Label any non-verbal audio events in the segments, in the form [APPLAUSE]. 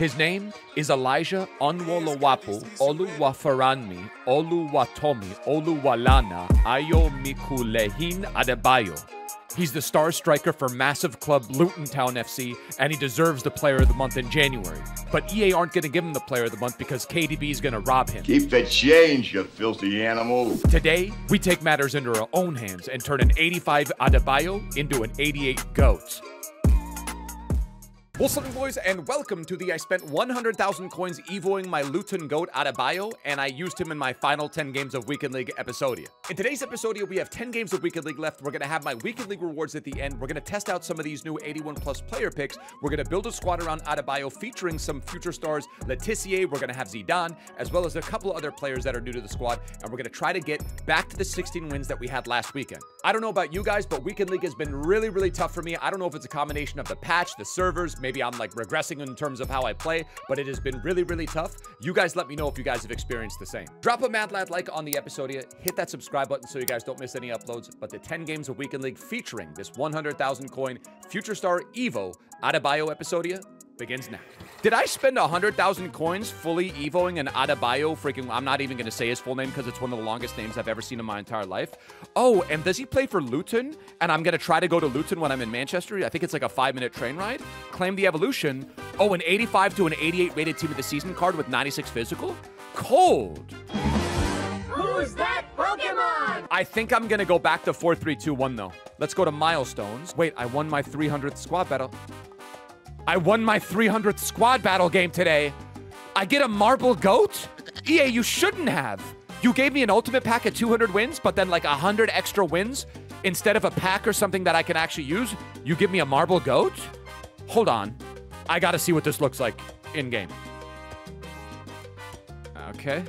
His name is Elijah Onwolowapu Oluwafaranmi Oluwatomi Oluwalana Ayomikulehin Adebayo. He's the star striker for massive club Luton Town FC, and he deserves the Player of the Month in January. But EA aren't going to give him the Player of the Month because KDB is going to rob him. Keep the change, you filthy animal. Today, we take matters into our own hands and turn an 85 Adebayo into an 88 GOAT. What's up, boys, and welcome to the I spent 100,000 coins evoing my Luton goat Adebayo, and I used him in my final 10 games of Weekend League Episodia. In today's Episodia, we have 10 games of Weekend League left. We're going to have my Weekend League rewards at the end. We're going to test out some of these new 81 plus player picks. We're going to build a squad around Adebayo featuring some future stars, Letitia. We're going to have Zidane, as well as a couple other players that are new to the squad, and we're going to try to get back to the 16 wins that we had last weekend. I don't know about you guys, but Weekend League has been really, really tough for me. I don't know if it's a combination of the patch, the servers, maybe I'm like regressing in terms of how I play, but it has been really, really tough. You guys let me know if you guys have experienced the same. Drop a Mad Lad like on the Episodia, hit that subscribe button so you guys don't miss any uploads, but the 10 games of Weekend League featuring this 100,000 coin Future Star Evo Adebayo Episodia begins now. Did I spend 100,000 coins fully evoing an Adebayo freaking, I'm not even going to say his full name because it's one of the longest names I've ever seen in my entire life. Oh, and does he play for Luton? And I'm going to try to go to Luton when I'm in Manchester. I think it's like a five minute train ride. Claim the evolution. Oh, an 85 to an 88 rated team of the season card with 96 physical? Cold. Who's that Pokemon? I think I'm going to go back to 4 3 2 1 though. Let's go to milestones. Wait, I won my 300th squad battle. I won my 300th squad battle game today. I get a marble goat? EA, you shouldn't have. You gave me an ultimate pack at 200 wins, but then like 100 extra wins instead of a pack or something that I can actually use. You give me a marble goat? Hold on. I gotta see what this looks like in game. Okay.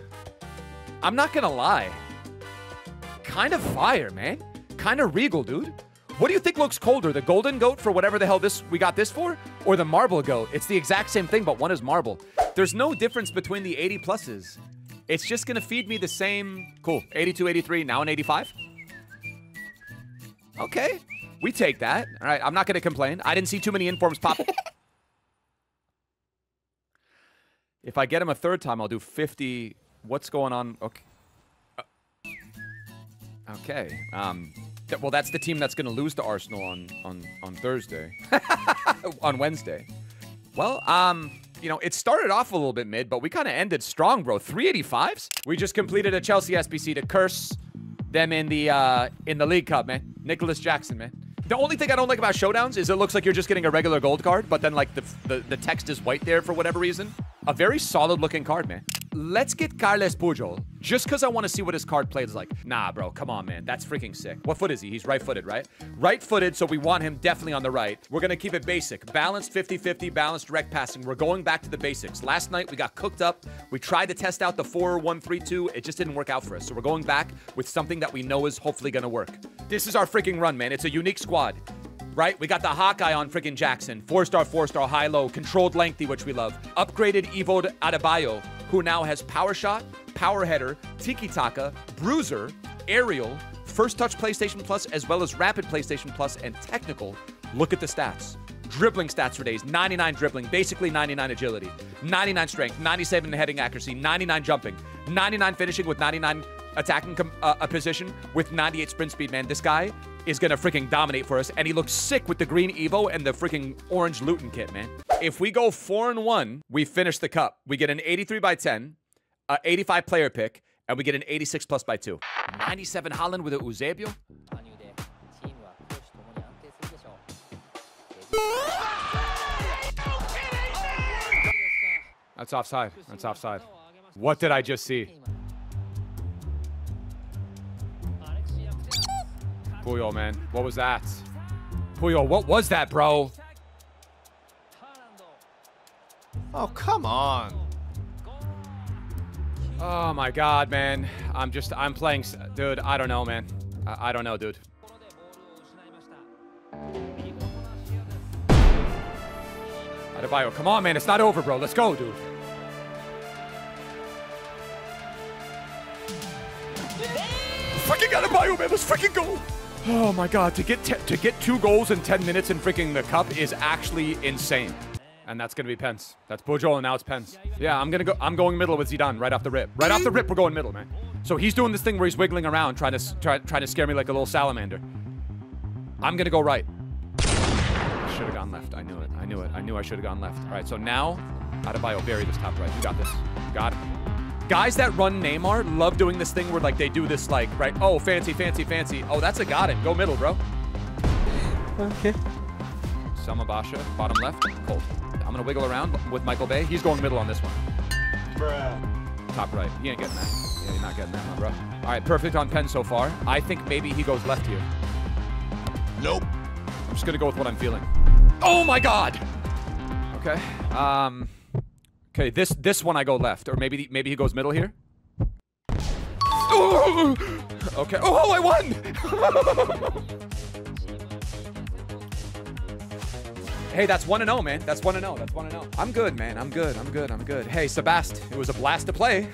I'm not gonna lie. Kind of fire, man. Kind of regal, dude. What do you think looks colder, the golden goat for whatever the hell this we got this for, or the marble goat? It's the exact same thing, but one is marble. There's no difference between the 80 pluses. It's just gonna feed me the same. Cool. 82, 83, now an 85. Okay, we take that. All right, I'm not gonna complain. I didn't see too many informs pop. [LAUGHS] if I get him a third time, I'll do 50. What's going on? Okay. Uh, Okay. Um. Well, that's the team that's going to lose to Arsenal on on on Thursday, [LAUGHS] on Wednesday. Well, um, you know, it started off a little bit mid, but we kind of ended strong, bro. 385s. We just completed a Chelsea SBC to curse them in the uh in the League Cup, man. Nicolas Jackson, man. The only thing I don't like about showdowns is it looks like you're just getting a regular gold card, but then like the the, the text is white there for whatever reason. A very solid looking card, man. Let's get Carles Puyol, just because I want to see what his card plays like. Nah, bro, come on, man. That's freaking sick. What foot is he? He's right-footed, right? Right-footed, so we want him definitely on the right. We're going to keep it basic. Balanced 50-50, balanced direct passing. We're going back to the basics. Last night, we got cooked up. We tried to test out the 4-1-3-2. It just didn't work out for us. So we're going back with something that we know is hopefully going to work. This is our freaking run, man. It's a unique squad right? We got the Hawkeye on freaking Jackson. Four star, four star, high low, controlled lengthy, which we love. Upgraded Evo Adebayo, who now has power shot, power header, tiki taka, bruiser, aerial, first touch PlayStyle Plus, as well as rapid PlayStyle Plus and technical. Look at the stats. Dribbling stats for days 99 dribbling, basically 99 agility, 99 strength, 97 heading accuracy, 99 jumping, 99 finishing with 99 attacking com- uh, a position with 98 sprint speed, man. This guy is gonna freaking dominate for us. And he looks sick with the green Evo and the freaking orange Luton kit, man. If we go four and one, we finish the cup. We get an 83 by 10, a 85 player pick, and we get an 86 plus by two. 97 Haaland with a Eusebio. That's offside. That's offside. What did I just see? Puyol, man. What was that? Puyol, what was that, bro? Oh, come on. Oh my god, man. I'm just, I'm playing, dude, I don't know, man. I, I don't know, dude. Adebayo, come on, man. It's not over, bro. Let's go, dude. Freaking Adebayo, man. Let's freaking go. Oh my god, to get to get two goals in 10 minutes in freaking the cup is actually insane. And that's gonna be Pence. That's Puyol, and now it's Pence. Yeah, I'm gonna go. I'm going middle with Zidane right off the rip. Right off the rip, we're going middle, man. So he's doing this thing where he's wiggling around, trying to try, trying to scare me like a little salamander. I'm gonna go right. Should have gone left. I knew it. I knew it. I knew I should have gone left. All right. So now, Adebayo, bury this top right. You got this. You Got it. Guys that run Neymar love doing this thing where like they do this like right. Oh, fancy, fancy, fancy. Oh, that's a got it. Go middle, bro. Okay. Samabasha, bottom left, cold. I'm gonna wiggle around with Michael Bay. He's going middle on this one. Top right. He ain't getting that. Yeah, you're not getting that, my bro. All right, perfect on Penn so far. I think maybe he goes left here. Nope. I'm just gonna go with what I'm feeling. Oh my God. Okay. Um. Okay. This this one I go left, or maybe maybe he goes middle here. Oh, okay. Oh, I won. [LAUGHS] Hey, that's 1 and 0, man. That's 1 and 0. That's 1 and 0. I'm good, man. I'm good. I'm good. I'm good. Hey, Sebast, it was a blast to play.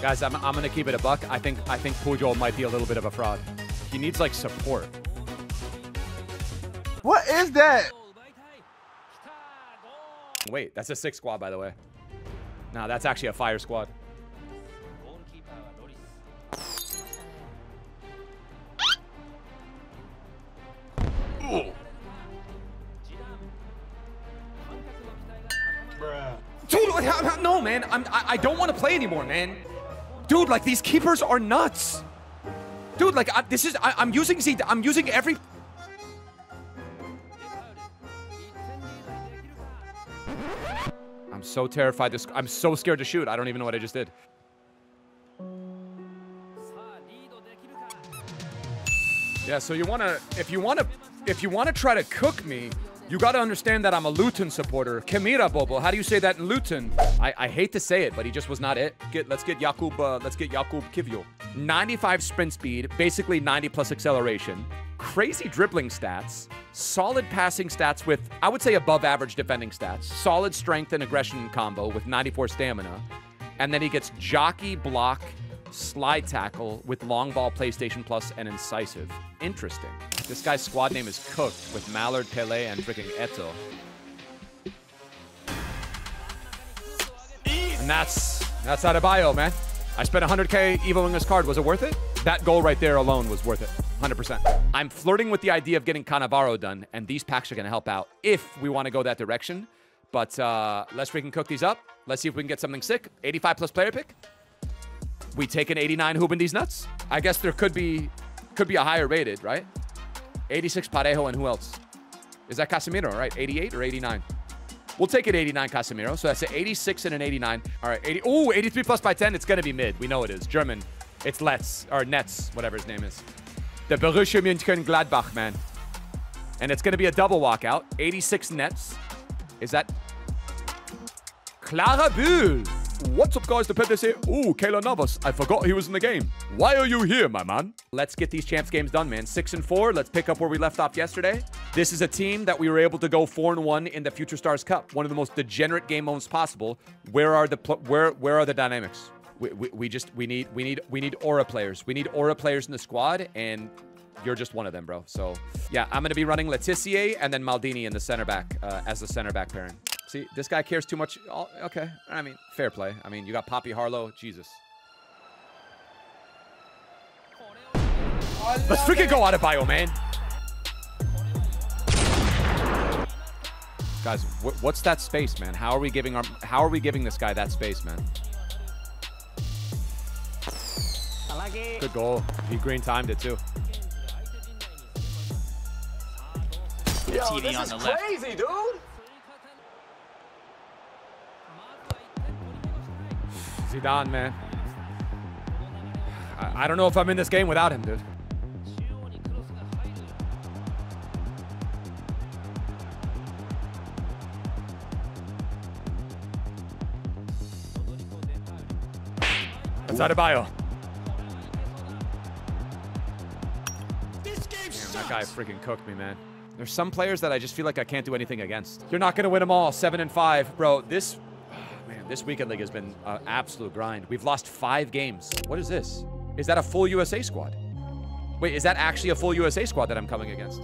Guys, I'm, I'm going to keep it a buck. I think I think Puyol might be a little bit of a fraud. He needs like support. What is that? Wait, that's a six squad, by the way. No, that's actually a fire squad. Ooh. Dude, no, man. I'm, I, I don't want to play anymore, man. Dude, like, these keepers are nuts. Dude, like, I, this is... I, am using Z... I'm using every so terrified. This. I'm so scared to shoot. I don't even know what I just did. Yeah. So you wanna, if you wanna, if you wanna try to cook me, you gotta understand that I'm a Luton supporter. Kamira Bobo. How do you say that in Luton? I, I hate to say it, but he just was not it. Get let's get Jakub. Uh, let's get Jakub Kiwior. 95 sprint speed, basically 90 plus acceleration. Crazy dribbling stats, solid passing stats with, I would say, above average defending stats, solid strength and aggression combo with 94 stamina. And then he gets jockey, block, slide tackle with long ball, PlayStyle Plus, and incisive. Interesting. This guy's squad name is Cooked with Mallard, Pele, and freaking Eto. And that's that's Adebayo, man. I spent 100k evoing this card. Was it worth it? That goal right there alone was worth it. 100%. I'm flirting with the idea of getting Cannavaro done, and these packs are going to help out if we want to go that direction. But uh, let's freaking cook these up. Let's see if we can get something sick. 85 plus player pick. We take an 89 Hooben these nuts. I guess there could be could be a higher rated, right? 86 Parejo and who else? Is that Casemiro, right? 88 or 89? We'll take it 89 Casemiro. So that's an 86 and an 89. All right, 80. Ooh, 83 plus by 10. It's going to be mid. We know it is. German. It's Let's, or Netz, whatever his name is. The Borussia Mönchengladbach, man. And it's going to be a double walkout. 86 Netz. Is that Clara Bull? What's up, guys? The Pepe here. Ooh, Keylor Navas. I forgot he was in the game. Why are you here, my man? Let's get these champs games done, man. Six and four. Let's pick up where we left off yesterday. This is a team that we were able to go four and one in the Future Stars Cup. One of the most degenerate game modes possible. Where are the where where are the dynamics? We, we, we just we need we need we need aura players. We need aura players in the squad, and you're just one of them, bro. So yeah, I'm gonna be running Letizier and then Maldini in the center back uh, as the center back pairing. See, this guy cares too much. Oh, okay, I mean, fair play. I mean, you got Poppy Harlow, Jesus. Let's freaking go Adebayo, man. Guys, wh- what's that space, man? How are we giving our? How are we giving this guy that space, man? Good goal. He green timed it too. TD on the left. crazy, dude. Zidane, man. I, I don't know if I'm in this game without him, dude. That's Adebayo. Freaking cooked me, man. There's some players that I just feel like I can't do anything against. You're not gonna win them all, seven and five, bro. This, [SIGHS] man, this weekend league has been an absolute grind. We've lost five games. What is this? Is that a full USA squad? Wait, is that actually a full USA squad that I'm coming against?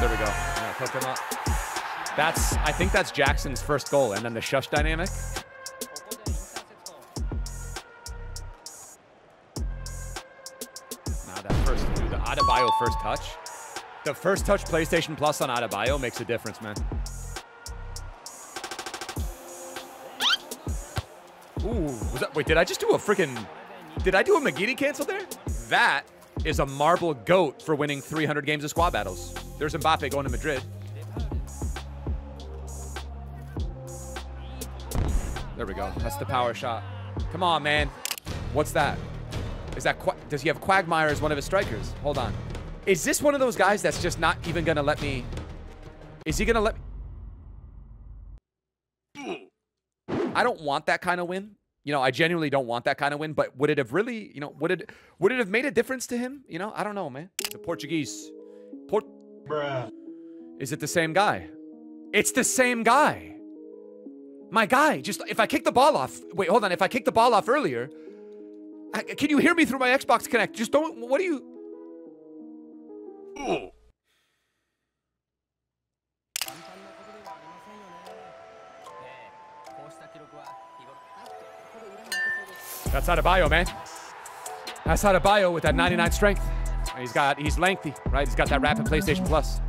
There we go. Yeah, hook him up. That's, I think that's Jackson's first goal, and then the shush dynamic. First touch. The first touch PlayStyle Plus on Adebayo makes a difference, man. Ooh, was that, wait, did I just do a freaking, did I do a McGeady cancel there? That is a marble goat for winning 300 games of squad battles. There's Mbappe going to Madrid. There we go. That's the power shot. Come on, man. What's that? Is that does he have Quagmire as one of his strikers? Hold on. Is this one of those guys that's just not even gonna let me? Is he gonna let? me? I don't want that kind of win. You know, I genuinely don't want that kind of win. But would it have really? You know, would it would it have made a difference to him? You know, I don't know, man. The Portuguese, Port. Is it the same guy? It's the same guy. My guy. Just if I kick the ball off. Wait, hold on. If I kick the ball off earlier, I- Can you hear me through my Xbox Kinect? Just don't. What do you? That's Adebayo, man. That's Adebayo with that 99 strength. He's got, he's lengthy, right? He's got that rapid PlayStyle Plus.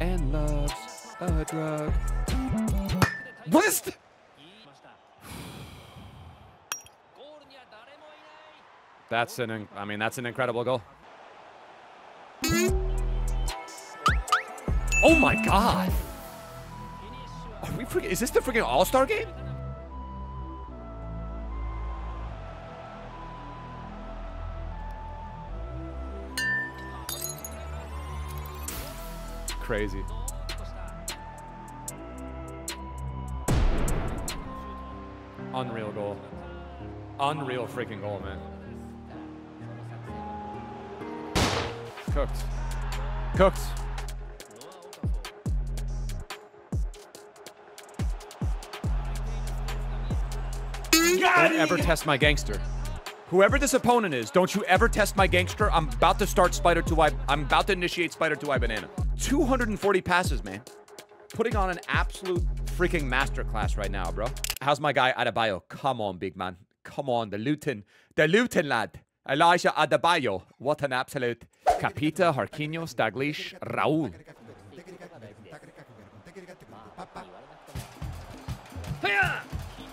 And loves a drug. That's an. I mean, that's an incredible goal. Oh my God! Are we freaking? Is this the freaking All Star game? Crazy. Unreal goal. Unreal freaking goal, man. Cooked. Cooked. Don't ever test my gangster. Whoever this opponent is, don't you ever test my gangster. I'm about to start Spider 2i. I'm about to initiate Spider 2i Banana. 240 passes, man. Putting on an absolute freaking masterclass right now, bro. How's my guy Adebayo? Come on, big man. Come on, the Luton. The Luton lad. Elijah Adebayo. What an absolute. Capita, Harquinhos, Dalglish, Raul.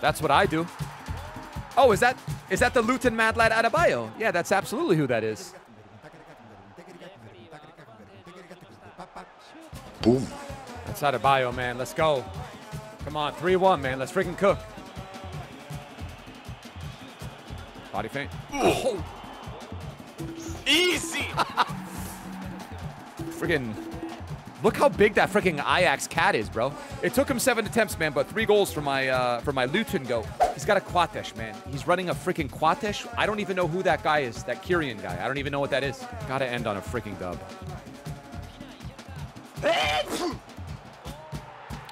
That's what I do. Oh, is that is that the Luton Mad Lad Adebayo? Yeah, that's absolutely who that is. Boom. That's Adebayo, man. Let's go. Come on, 3-1, man. Let's freaking cook. Body feint. Oh. Easy. Friggin' look how big that freaking Ajax cat is, bro. It took him seven attempts, man, but three goals for my uh, for my Luton go. He's got a Quatesh, man. He's running a freaking Quatesh. I don't even know who that guy is. That Kyrian guy. I don't even know what that is. Gotta end on a freaking dub.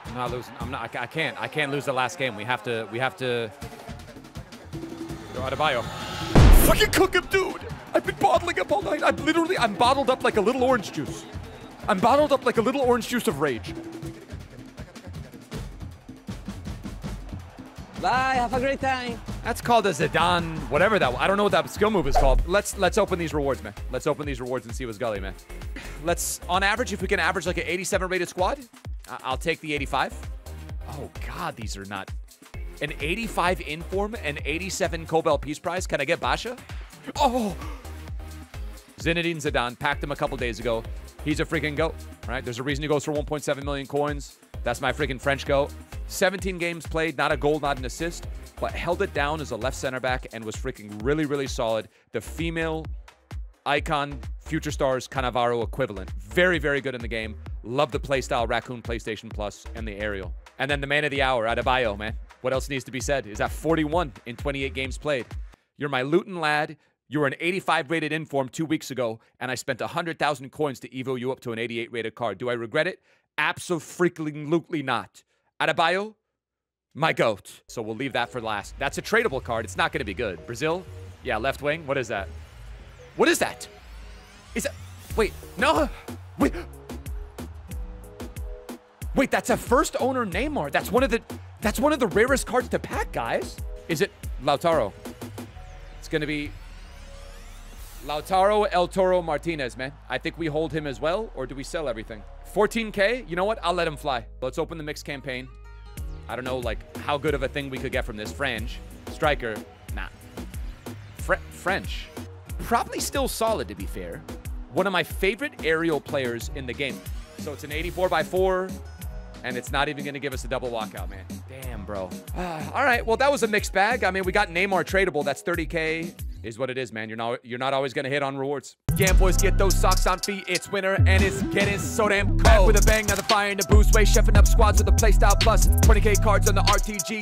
I'm not losing. I'm not. I I can't. I can't lose the last game. We have to. We have to. Go Adebayo. Fucking cook him, dude. I've been bottling up all night. I'm literally. I'm bottled up like a little orange juice. I'm bottled up like a little orange juice of rage. Bye, have a great time. That's called a Zidane, whatever that. I don't know what that skill move is called. Let's let's open these rewards, man. Let's open these rewards and see what's gully, man. Let's on average, if we can average like an 87 rated squad, I'll take the 85. Oh God, these are not. An 85 inform and 87 Kobel Peace Prize. Can I get Basha? Oh, Zinedine Zidane packed him a couple days ago. He's a freaking goat, right? There's a reason he goes for 1.7 million coins. That's my freaking French goat. 17 games played, not a goal, not an assist, but held it down as a left center back and was freaking really, really solid. The female icon, Future Stars Cannavaro equivalent. Very, very good in the game. Love the playstyle Raccoon PlayStyle Plus and the aerial. And then the man of the hour, Adebayo, man. What else needs to be said? Is that 41 in 28 games played? You're my Luton lad. You were an 85 rated inform two weeks ago, and I spent 100,000 coins to Evo you up to an 88 rated card. Do I regret it? Absolutely not. Adebayo, My goat. So we'll leave that for last. That's a tradable card. It's not going to be good. Brazil? Yeah, left wing. What is that? What is that? Is that... Wait, no. Wait. Wait, that's a first owner Neymar. That's one of the that's one of the rarest cards to pack, guys. Is it Lautaro? It's going to be Lautaro El Toro Martinez, man. I think we hold him as well, or do we sell everything? 14K? You know what? I'll let him fly. Let's open the mixed campaign. I don't know, like, how good of a thing we could get from this. French. Striker. Nah. Fre French. Probably still solid, to be fair. One of my favorite aerial players in the game. So it's an 84 by 4 and it's not even going to give us a double walkout, man. Damn, bro. [SIGHS] All right, well, that was a mixed bag. I mean, we got Neymar tradable. That's 30K is what it is, man. You're not you're not always gonna hit on rewards. Yeah, boys, get those socks on feet. It's winter and it's getting so damn cold. Back with a bang, now the fire in the boost way, chefing up squads with a playstyle plus. 20k cards on the RTG.